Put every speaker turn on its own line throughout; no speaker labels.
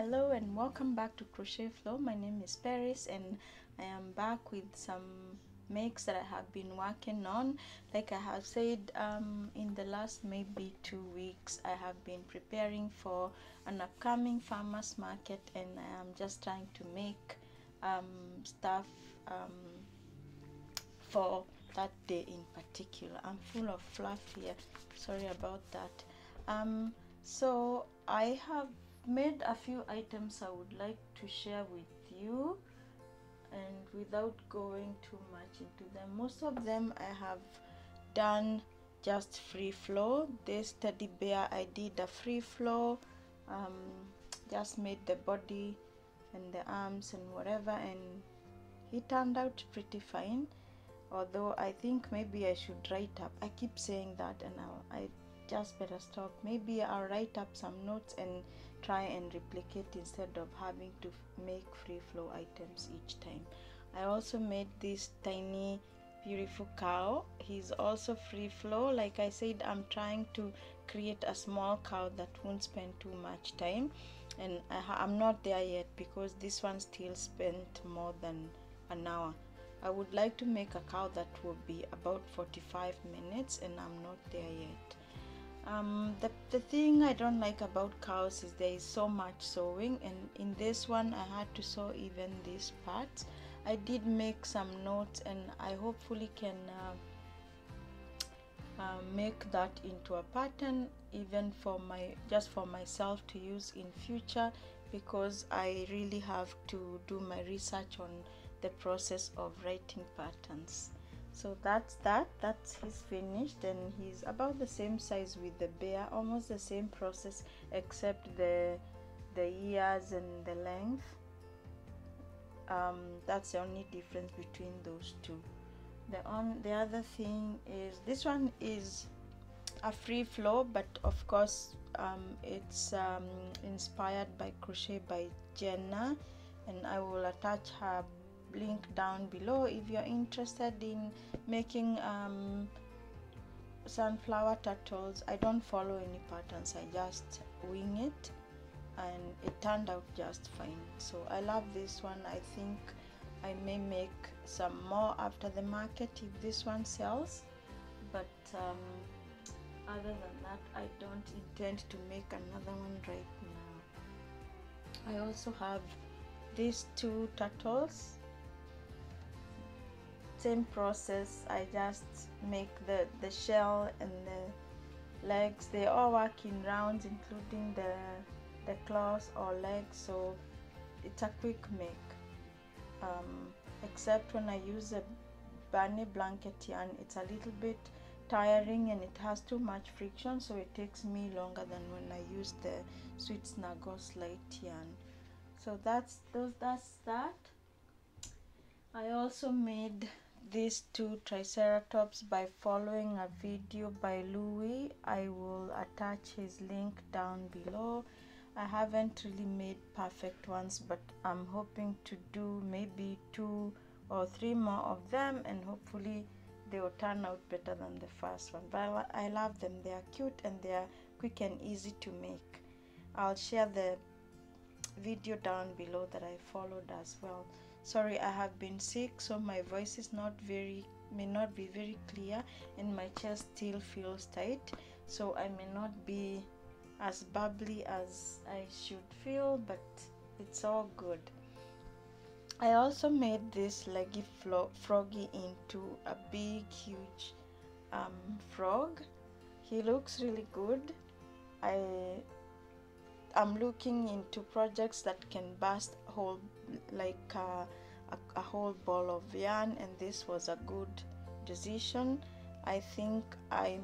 hello and welcome back to crochet flow. My name is paris and i am back with some makes that i have been working on. Like i have said um, in the last maybe two weeks i have been preparing for an upcoming farmers market and i am just trying to make um, stuff um, for that day in particular. I'm full of fluff here. Sorry about that. Um, so i have made a few items I would like to share with you and without going too much into them. Most of them I have done just free flow. This teddy bear I did a free flow um, just made the body and the arms and whatever and he turned out pretty fine. Although I think maybe I should write up. I keep saying that and I, I just better stop. Maybe I'll write up some notes and try and replicate instead of having to make free flow items each time. I also made this tiny beautiful cow. He's also free flow. Like I said I'm trying to create a small cow that won't spend too much time. And I, am not there yet because this one still spent more than an hour. I would like to make a cow that will be about 45 minutes and I'm not there yet um, the, the thing I don't like about cows is there is so much sewing and in this one I had to sew even these parts. I did make some notes and I hopefully can uh, uh, make that into a pattern even for my just for myself to use in future because I really have to do my research on the process of writing patterns so that's that that's he's finished and he's about the same size with the bear almost the same process except the the ears and the length. Um, that's the only difference between those two. The on the other thing is this one is a free flow but of course um, it's um, inspired by crochet by Genna and I will attach her link down below if you're interested in making um, sunflower turtles. I don't follow any patterns. I just wing it and it turned out just fine. So I love this one. I think I may make some more after the market if this one sells. But um, other than that I don't intend to make another one right now. I also have these two turtles same process I just make the the shell and the legs they all work in rounds including the the claws or legs so it's a quick make. Um, except when I use a bunny blanket yarn it's a little bit tiring and it has too much friction so it takes me longer than when I use the sweet snuggles light yarn. So that's those that's that. I also made these two triceratops by following a video by Louis. I will attach his link down below. I haven't really made perfect ones but I'm hoping to do maybe two or three more of them and hopefully they will turn out better than the first one but I love them they are cute and they are quick and easy to make I'll share the video down below that I followed as well sorry i have been sick so my voice is not very may not be very clear and my chest still feels tight. So i may not be as bubbly as i should feel but it's all good. I also made this leggy froggy into a big huge um, frog. He looks really good. I i'm looking into projects that can burst whole like uh, a, a, whole ball of yarn and this was a good decision. I think i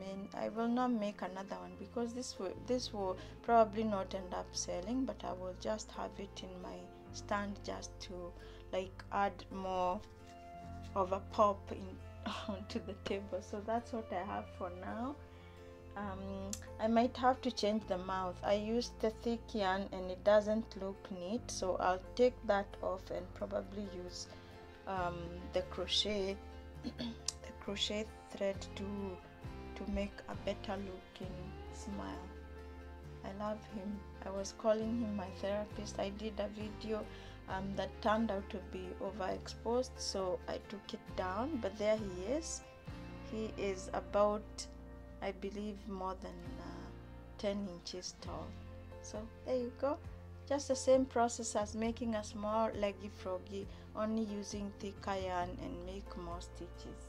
mean i will not make another one because this will this will probably not end up selling but i will just have it in my stand just to like add more of a pop in onto the table. So that's what i have for now um, I might have to change the mouth I used the thick yarn and it doesn't look neat so I'll take that off and probably use um, the crochet the crochet thread to to make a better looking smile I love him. I was calling him my therapist. I did a video um, that turned out to be overexposed, so I took it down. But there he is. He is about, I believe, more than uh, 10 inches tall. So there you go. Just the same process as making a small leggy froggy, only using thicker yarn and make more stitches.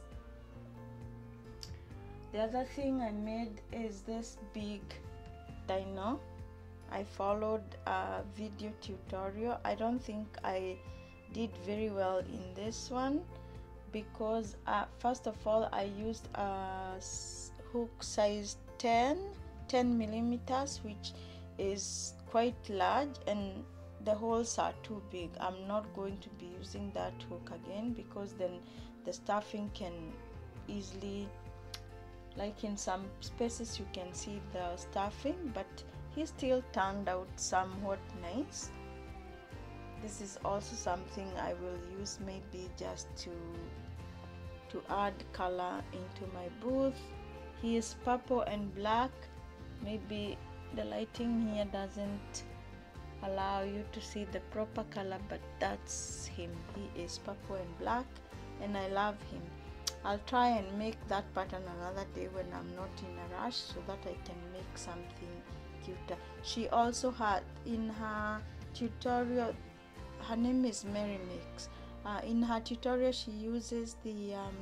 The other thing I made is this big dino. I followed a video tutorial. I don't think I did very well in this one because uh, first of all I used a hook size 10 10 millimeters which is quite large and the holes are too big. I'm not going to be using that hook again because then the stuffing can easily like in some spaces you can see the stuffing but he still turned out somewhat nice. This is also something i will use maybe just to to add color into my booth he is purple and black. Maybe the lighting here doesn't allow you to see the proper color but that's him. He is purple and black and i love him. I'll try and make that pattern another day when i'm not in a rush so that i can make something cuter. She also had in her tutorial her name is Merry Makes. Uh, in her tutorial she uses the um,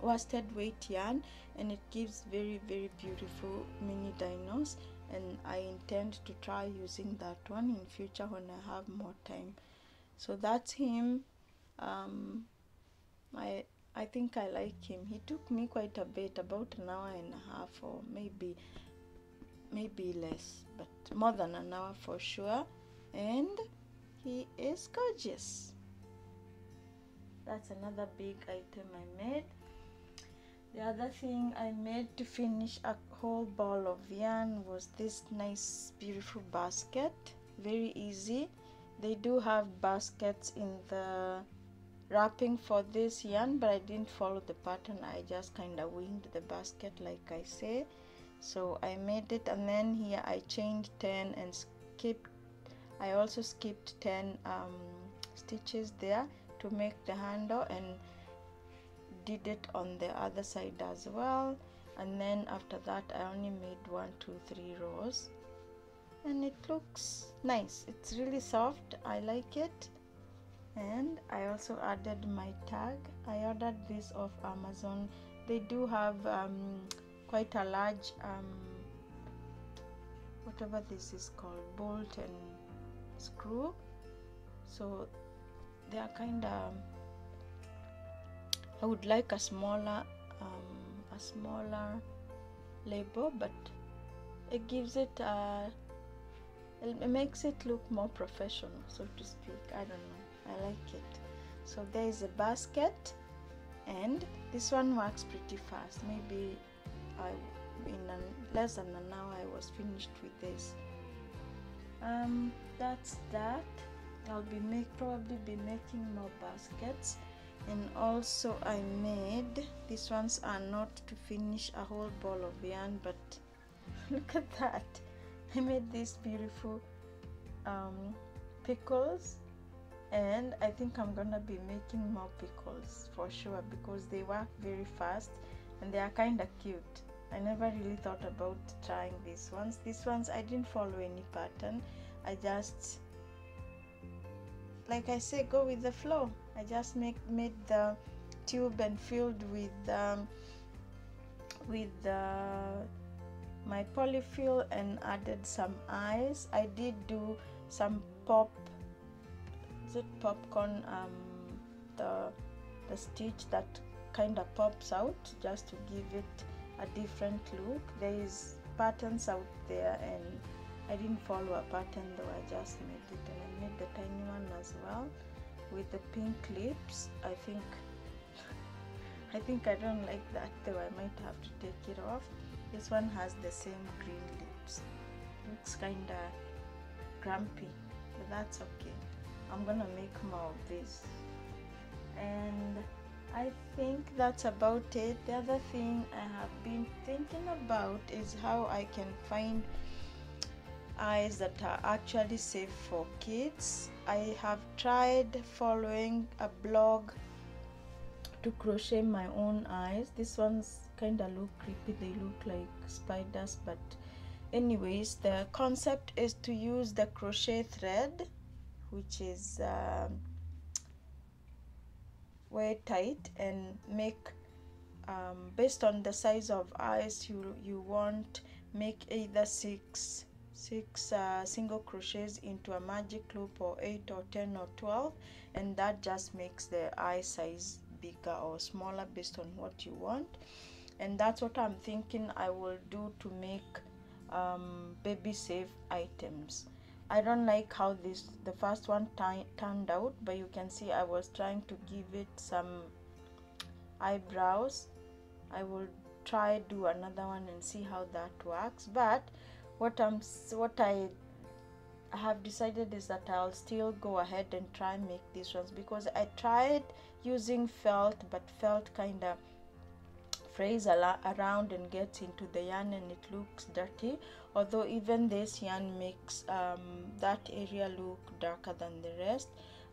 worsted weight yarn and it gives very very beautiful mini dinos and I intend to try using that one in future when I have more time. So that's him. Um, I I think I like him. He took me quite a bit about an hour and a half or maybe maybe less but more than an hour for sure. And he is gorgeous. That's another big item I made the other thing I made to finish a whole ball of yarn was this nice beautiful basket. Very easy. They do have baskets in the wrapping for this yarn but I didn't follow the pattern. I just kind of winged the basket like I say. So I made it and then here I chained 10 and skipped I also skipped 10 um, stitches there to make the handle and did it on the other side as well. And then after that I only made one two three rows. And it looks nice. It's really soft. I like it. And I also added my tag. I ordered this off Amazon. They do have um, quite a large um, whatever this is called bolt and screw. So they are kind of I would like a smaller um, a smaller label but it gives it uh, it makes it look more professional so to speak. I don't know. I like it. So there is a basket and this one works pretty fast. Maybe I in an, less than an hour I was finished with this. Um, that's that. I'll be make probably be making more baskets and also I made these ones are not to finish a whole ball of yarn but look at that. I made these beautiful um, pickles. And I think I'm gonna be making more pickles for sure because they work very fast and they are kind of cute. I never really thought about trying these ones. These ones I didn't follow any pattern. I just like I say go with the flow I just make made the tube and filled with um, with uh, my polyfill and added some eyes I did do some pop is it popcorn um, the the stitch that kind of pops out just to give it a different look. There is patterns out there and I didn't follow a pattern though I just made it and I made the tiny one as well with the pink lips I think I think I don't like that though. I might have to take it off. This one has the same green lips. Looks kinda grumpy but that's okay. I'm gonna make more of this. And I think that's about it. The other thing I have been thinking about is how I can find eyes that are actually safe for kids. I have tried following a blog to crochet my own eyes. This ones kind of look creepy. They look like spiders but anyways the concept is to use the crochet thread which is um, very tight and make um, based on the size of eyes you you want make either six six uh, single crochets into a magic loop or 8 or 10 or 12 and that just makes the eye size bigger or smaller based on what you want. And that's what I'm thinking I will do to make um, baby safe items. I don't like how this the first one turned out but you can see I was trying to give it some eyebrows. I will try do another one and see how that works but what I'm what I have decided is that I'll still go ahead and try and make these ones because I tried using felt but felt kind of frays around and gets into the yarn and it looks dirty. Although even this yarn makes um, that area look darker than the rest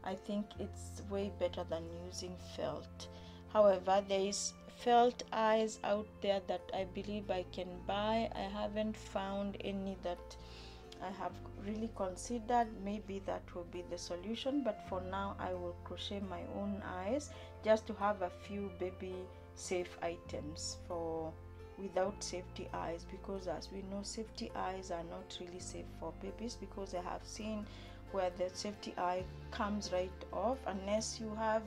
I think it's way better than using felt. However there is felt eyes out there that I believe I can buy. I haven't found any that I have really considered. Maybe that will be the solution but for now I will crochet my own eyes just to have a few baby safe items for without safety eyes because as we know safety eyes are not really safe for babies because I have seen where the safety eye comes right off. Unless you have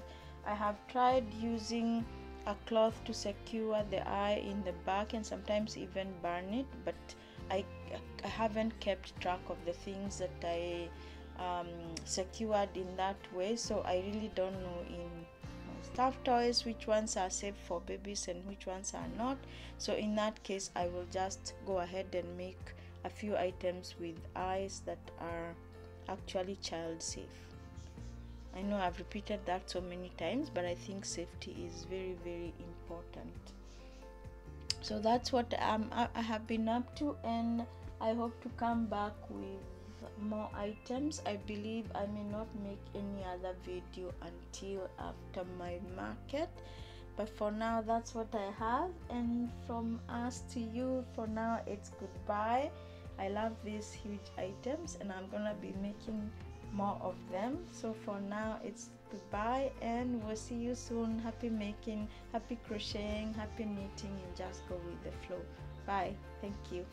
I have tried using a cloth to secure the eye in the back and sometimes even burn it but I, I haven't kept track of the things that I um, secured in that way. So I really don't know in stuffed toys which ones are safe for babies and which ones are not. So in that case I will just go ahead and make a few items with eyes that are actually child safe I know I've repeated that so many times, but I think safety is very, very important. So that's what um, I have been up to, and I hope to come back with more items. I believe I may not make any other video until after my market, but for now, that's what I have. And from us to you, for now, it's goodbye. I love these huge items, and I'm gonna be making more of them. So for now it's goodbye and we'll see you soon. Happy making happy crocheting happy knitting and just go with the flow. Bye. Thank you